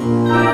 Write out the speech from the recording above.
Música